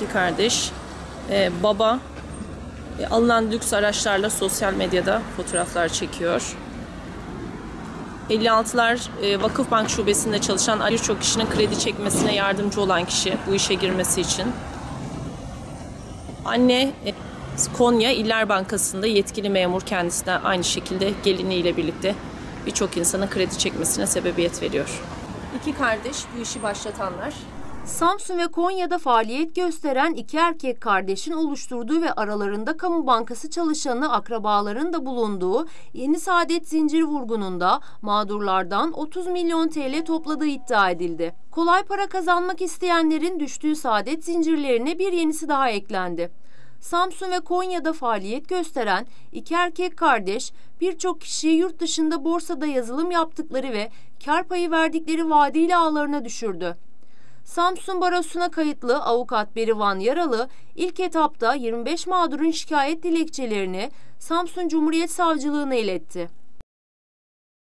iki kardeş, e, baba e, alınan lüks araçlarla sosyal medyada fotoğraflar çekiyor. 56'lar e, Vakıfbank şubesinde çalışan birçok kişinin kredi çekmesine yardımcı olan kişi bu işe girmesi için. Anne e, Konya İller Bankası'nda yetkili memur kendisi de aynı şekilde geliniyle birlikte birçok insanın kredi çekmesine sebebiyet veriyor. İki kardeş bu işi başlatanlar. Samsun ve Konya'da faaliyet gösteren iki erkek kardeşin oluşturduğu ve aralarında kamu bankası çalışanı akrabaların da bulunduğu Yeni Saadet Zincir Vurgununda mağdurlardan 30 milyon TL topladığı iddia edildi. Kolay para kazanmak isteyenlerin düştüğü saadet zincirlerine bir yenisi daha eklendi. Samsun ve Konya'da faaliyet gösteren iki erkek kardeş birçok kişiyi yurt dışında borsada yazılım yaptıkları ve kar payı verdikleri vaadiyle ağlarına düşürdü. Samsun Barosu'na kayıtlı avukat Berivan Yaralı ilk etapta 25 mağdurun şikayet dilekçelerini Samsun Cumhuriyet Savcılığına iletti.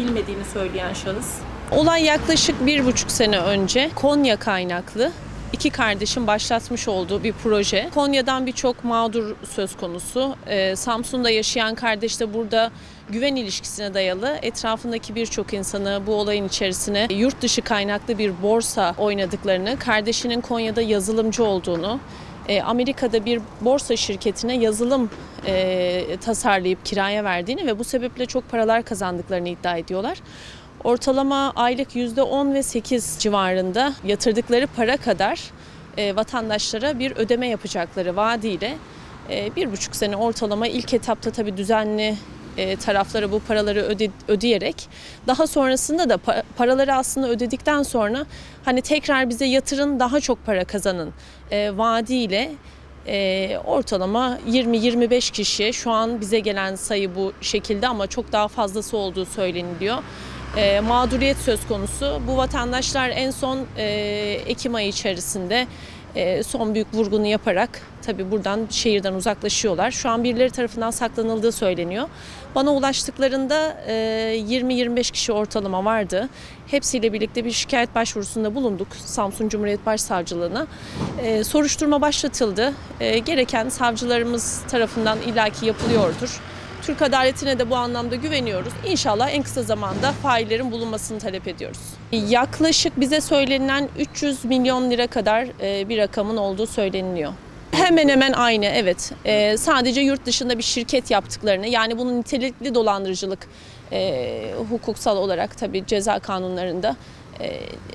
Bilmediğini söyleyen şahıs. Olay yaklaşık bir buçuk sene önce Konya kaynaklı iki kardeşin başlatmış olduğu bir proje. Konya'dan birçok mağdur söz konusu. Ee, Samsun'da yaşayan kardeş de burada güven ilişkisine dayalı etrafındaki birçok insanı bu olayın içerisine yurt dışı kaynaklı bir borsa oynadıklarını, kardeşinin Konya'da yazılımcı olduğunu, e, Amerika'da bir borsa şirketine yazılım e, tasarlayıp kiraya verdiğini ve bu sebeple çok paralar kazandıklarını iddia ediyorlar. Ortalama aylık %10 ve 8 civarında yatırdıkları para kadar e, vatandaşlara bir ödeme yapacakları vaadiyle e, bir buçuk sene ortalama ilk etapta tabii düzenli e, taraflara bu paraları öde, ödeyerek daha sonrasında da pa, paraları aslında ödedikten sonra hani tekrar bize yatırın daha çok para kazanın e, vaadiyle e, ortalama 20-25 kişi şu an bize gelen sayı bu şekilde ama çok daha fazlası olduğu söyleniliyor e, mağduriyet söz konusu. Bu vatandaşlar en son e, Ekim ayı içerisinde e, son büyük vurgunu yaparak tabi buradan şehirden uzaklaşıyorlar. Şu an birileri tarafından saklanıldığı söyleniyor. Bana ulaştıklarında e, 20-25 kişi ortalama vardı. Hepsiyle birlikte bir şikayet başvurusunda bulunduk Samsun Cumhuriyet Başsavcılığına. E, soruşturma başlatıldı. E, gereken savcılarımız tarafından ilaki yapılıyordur. Türk adaletine de bu anlamda güveniyoruz. İnşallah en kısa zamanda faillerin bulunmasını talep ediyoruz. Yaklaşık bize söylenilen 300 milyon lira kadar e, bir rakamın olduğu söyleniliyor. Hemen hemen aynı evet. Ee, sadece yurt dışında bir şirket yaptıklarını yani bunun nitelikli dolandırıcılık e, hukuksal olarak tabii ceza kanunlarında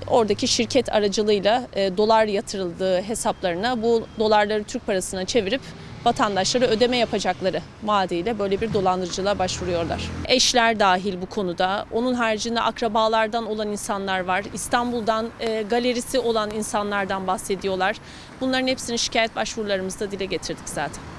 oradaki şirket aracılığıyla e, dolar yatırıldığı hesaplarına bu dolarları Türk parasına çevirip vatandaşlara ödeme yapacakları vaadiyle böyle bir dolandırıcılığa başvuruyorlar. Eşler dahil bu konuda. Onun haricinde akrabalardan olan insanlar var. İstanbul'dan e, galerisi olan insanlardan bahsediyorlar. Bunların hepsini şikayet başvurularımızda dile getirdik zaten.